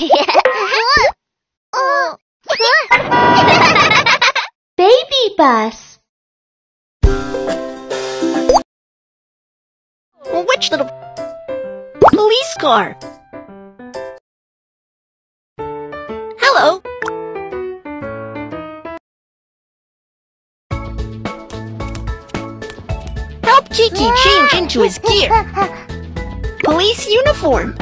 Baby bus. Which little police car? Hello. Help Kiki change into his gear. Police uniform.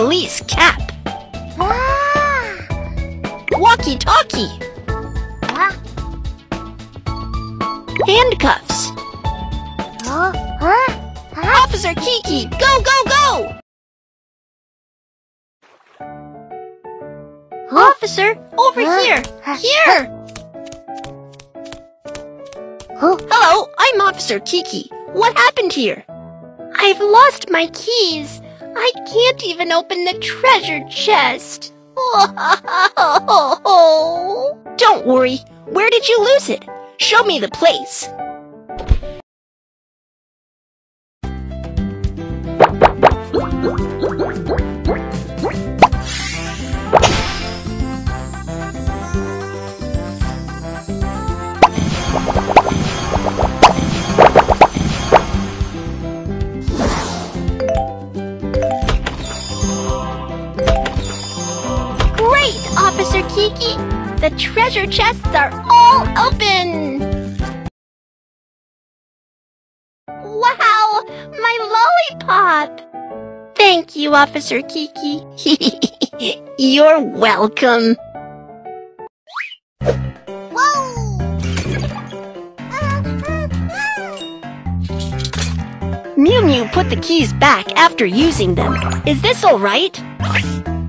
Police cap. Walkie-talkie. Handcuffs. Officer Kiki, go, go, go! Officer, over here! Here! Hello, I'm Officer Kiki. What happened here? I've lost my keys. I can't even open the treasure chest. Don't worry. Where did you lose it? Show me the place. Great, Officer Kiki! The treasure chests are all open! Wow, my lollipop! Thank you, Officer Kiki. You're welcome. Mew uh, uh, uh. Mew put the keys back after using them. Is this all right?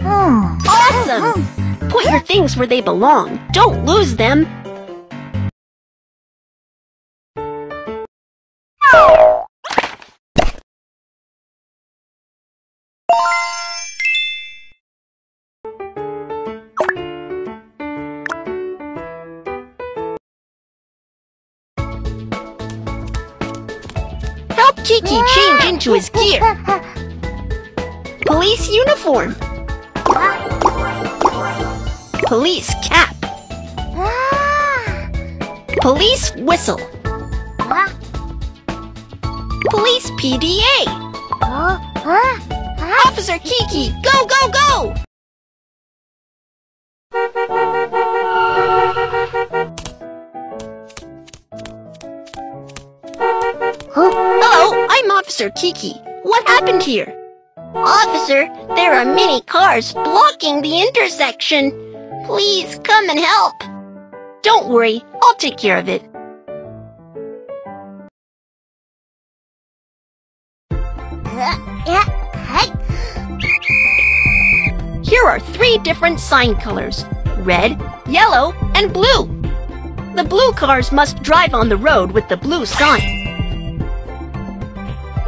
Awesome! Put your things where they belong. Don't lose them. Help Kiki change into his gear. Police uniform. Police cap. Police whistle. Police PDA. Officer Kiki, go, go, go! Hello, I'm Officer Kiki. What happened here? Officer, there are many cars blocking the intersection. Please come and help. Don't worry, I'll take care of it. Here are three different sign colors red, yellow, and blue. The blue cars must drive on the road with the blue sign.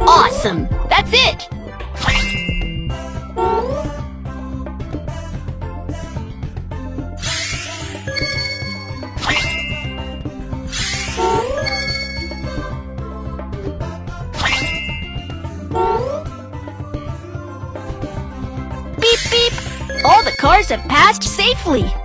Awesome! That's it! Have passed safely.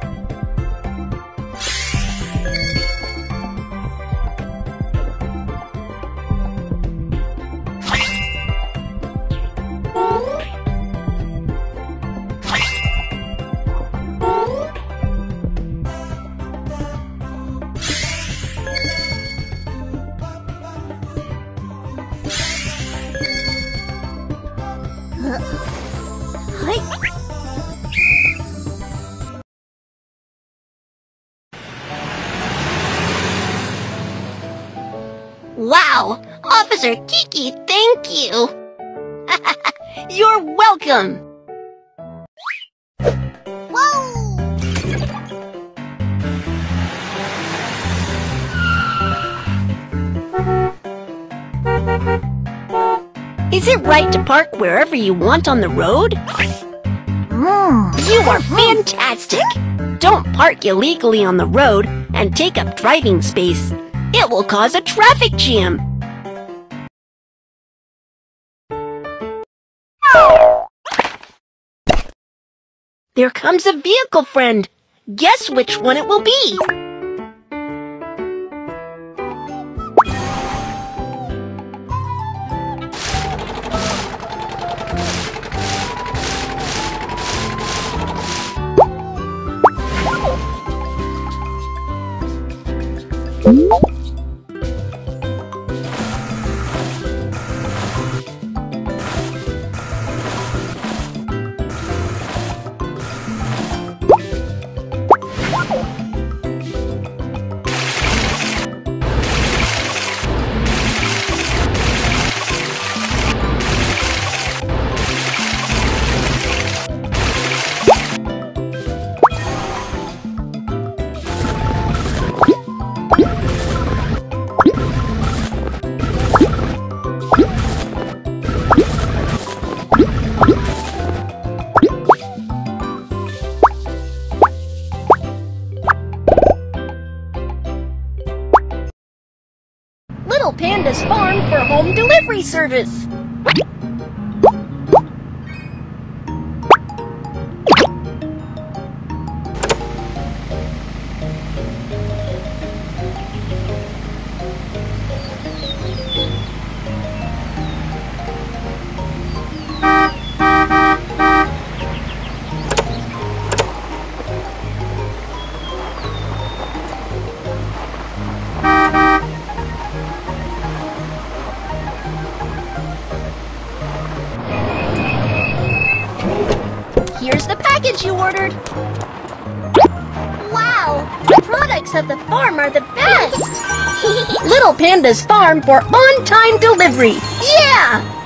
Wow! Officer Kiki, thank you! You're welcome! Is it right to park wherever you want on the road? You are fantastic! Don't park illegally on the road and take up driving space. It will cause a traffic jam. There comes a vehicle friend. Guess which one it will be. Home Here's the package you ordered. Wow, the products at the farm are the best. Little Panda's Farm for on-time delivery. Yeah!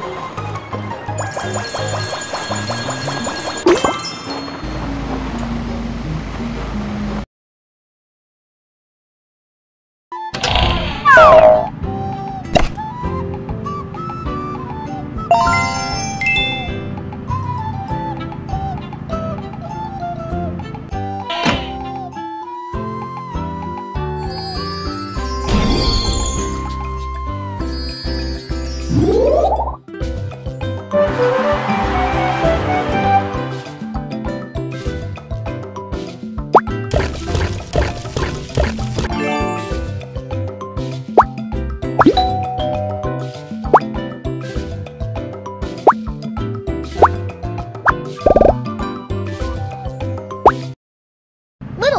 Little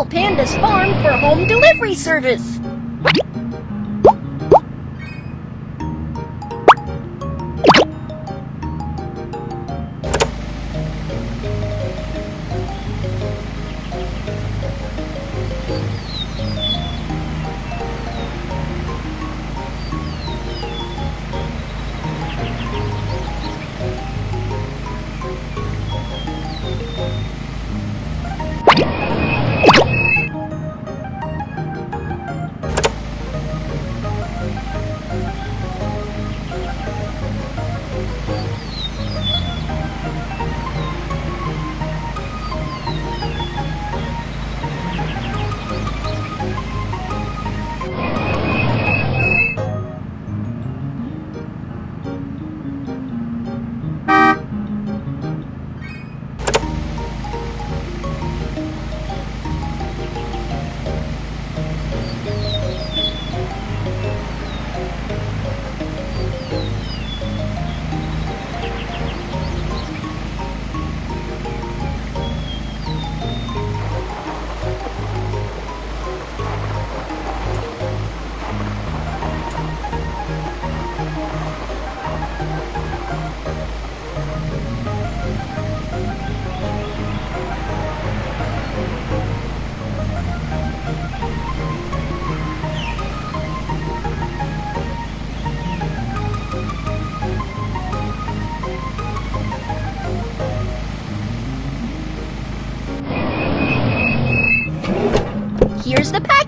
Panda's Farm for home delivery service.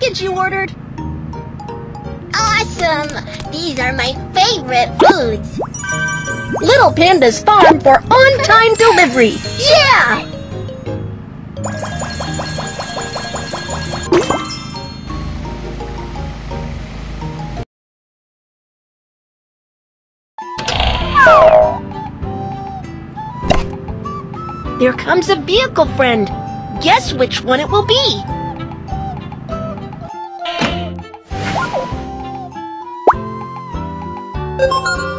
Package you ordered. Awesome! These are my favorite foods. Little Panda's Farm for on-time delivery. Yeah! There comes a vehicle friend. Guess which one it will be. Little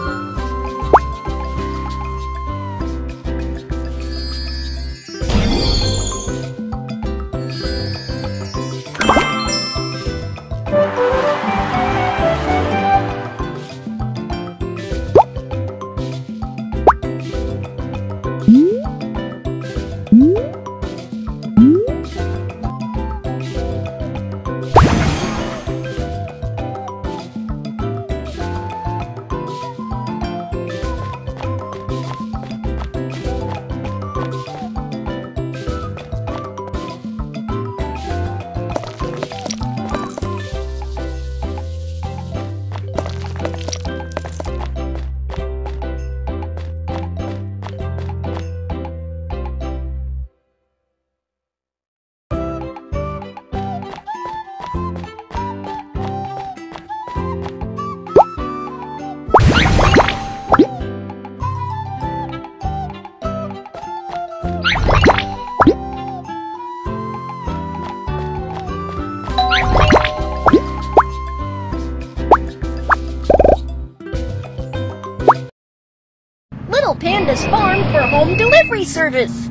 Panda's Farm for home delivery service.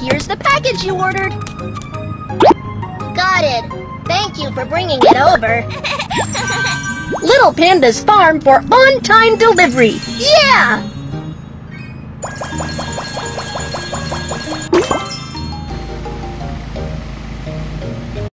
Here's the package you ordered. Got it. Thank you for bringing it over. Little Panda's Farm for on-time delivery. Yeah!